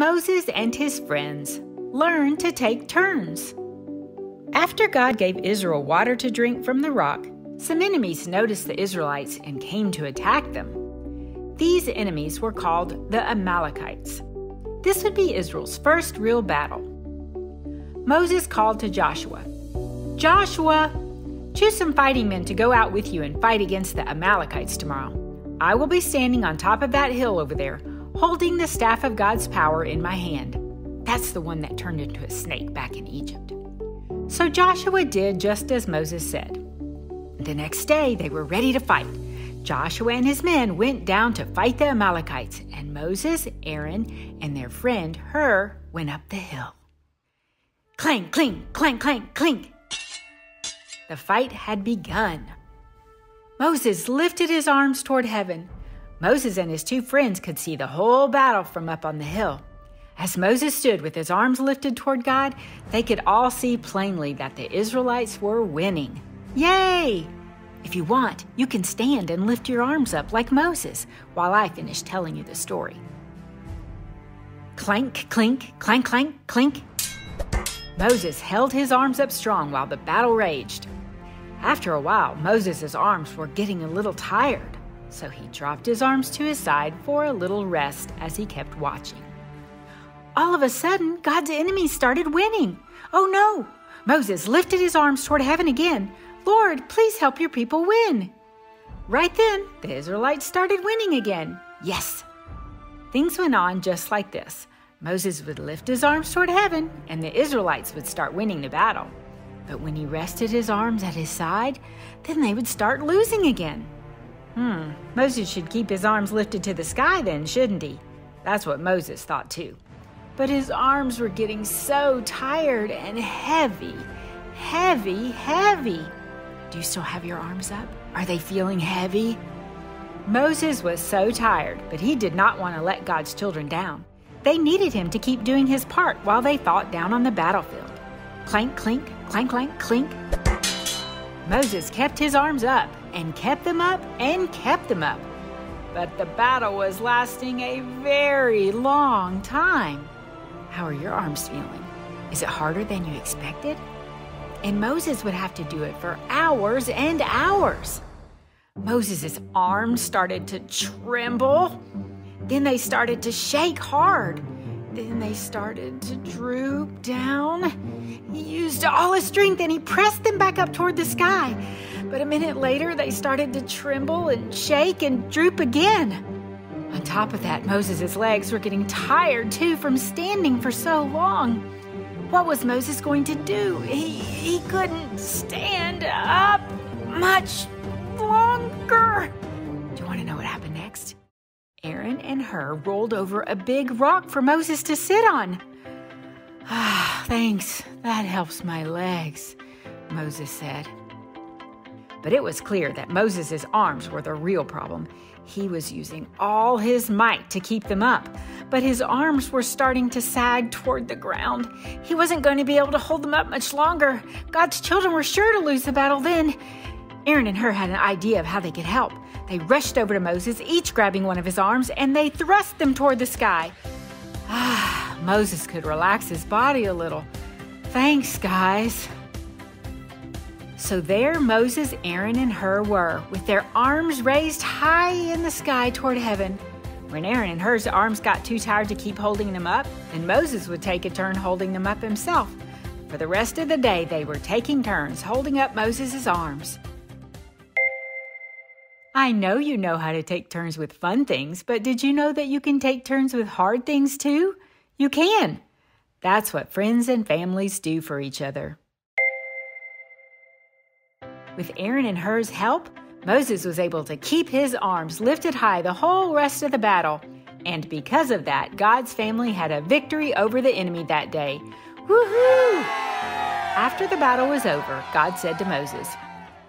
Moses and his friends learned to take turns. After God gave Israel water to drink from the rock, some enemies noticed the Israelites and came to attack them. These enemies were called the Amalekites. This would be Israel's first real battle. Moses called to Joshua Joshua, choose some fighting men to go out with you and fight against the Amalekites tomorrow. I will be standing on top of that hill over there, holding the staff of God's power in my hand. That's the one that turned into a snake back in Egypt. So Joshua did just as Moses said. The next day, they were ready to fight. Joshua and his men went down to fight the Amalekites, and Moses, Aaron, and their friend Hur went up the hill. Clang, clink, clang, clank, clink. The fight had begun. Moses lifted his arms toward heaven. Moses and his two friends could see the whole battle from up on the hill. As Moses stood with his arms lifted toward God, they could all see plainly that the Israelites were winning. Yay! If you want, you can stand and lift your arms up like Moses while I finish telling you the story. Clank, clink, clank, clank, clink. Moses held his arms up strong while the battle raged. After a while, Moses' arms were getting a little tired, so he dropped his arms to his side for a little rest as he kept watching. All of a sudden, God's enemies started winning. Oh no! Moses lifted his arms toward heaven again. Lord, please help your people win. Right then, the Israelites started winning again. Yes! Things went on just like this. Moses would lift his arms toward heaven, and the Israelites would start winning the battle. But when he rested his arms at his side, then they would start losing again. Hmm, Moses should keep his arms lifted to the sky then, shouldn't he? That's what Moses thought too. But his arms were getting so tired and heavy, heavy, heavy. Do you still have your arms up? Are they feeling heavy? Moses was so tired, but he did not want to let God's children down. They needed him to keep doing his part while they fought down on the battlefield. Clank, clink, clank, clank, clink. Moses kept his arms up and kept them up and kept them up. But the battle was lasting a very long time. How are your arms feeling? Is it harder than you expected? And Moses would have to do it for hours and hours. Moses' arms started to tremble then they started to shake hard. Then they started to droop down. He used all his strength and he pressed them back up toward the sky. But a minute later, they started to tremble and shake and droop again. On top of that, Moses' legs were getting tired too from standing for so long. What was Moses going to do? He, he couldn't stand up much longer. Do you want to know what happened next? Aaron and Hur rolled over a big rock for Moses to sit on. Ah, thanks. That helps my legs, Moses said. But it was clear that Moses' arms were the real problem. He was using all his might to keep them up, but his arms were starting to sag toward the ground. He wasn't going to be able to hold them up much longer. God's children were sure to lose the battle then. Aaron and Hur had an idea of how they could help. They rushed over to Moses, each grabbing one of his arms, and they thrust them toward the sky. Ah, Moses could relax his body a little. Thanks, guys. So there Moses, Aaron, and Hur were, with their arms raised high in the sky toward heaven. When Aaron and Hur's arms got too tired to keep holding them up, then Moses would take a turn holding them up himself. For the rest of the day, they were taking turns holding up Moses' arms. I know you know how to take turns with fun things, but did you know that you can take turns with hard things too? You can. That's what friends and families do for each other. With Aaron and Hur's help, Moses was able to keep his arms lifted high the whole rest of the battle. And because of that, God's family had a victory over the enemy that day. Woohoo! After the battle was over, God said to Moses,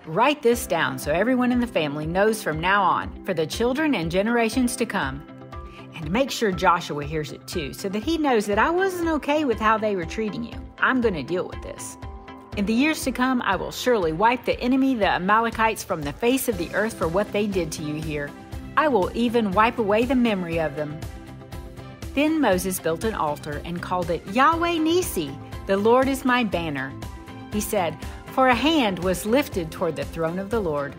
Write this down so everyone in the family knows from now on, for the children and generations to come. And make sure Joshua hears it too, so that he knows that I wasn't okay with how they were treating you. I'm going to deal with this. In the years to come, I will surely wipe the enemy, the Amalekites, from the face of the earth for what they did to you here. I will even wipe away the memory of them. Then Moses built an altar and called it Yahweh Nisi, the Lord is my banner. He said, For a hand was lifted toward the throne of the Lord.